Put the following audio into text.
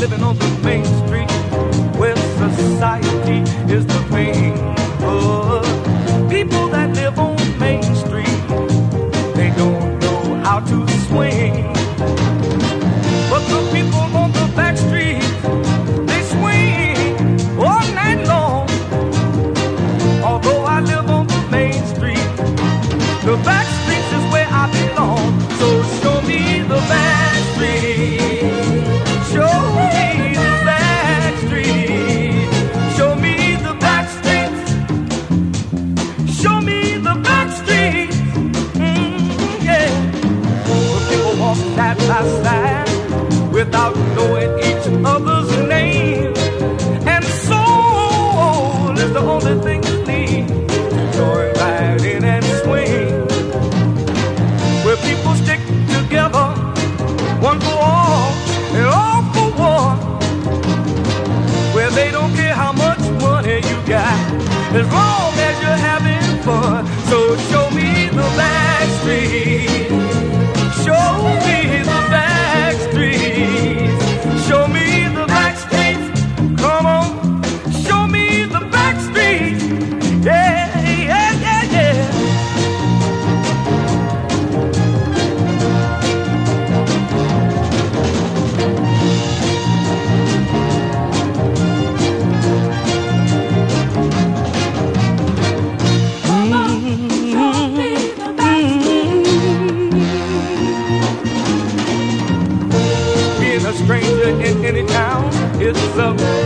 living on the main street where society is the main got as long as you're having fun. So show me. yourself.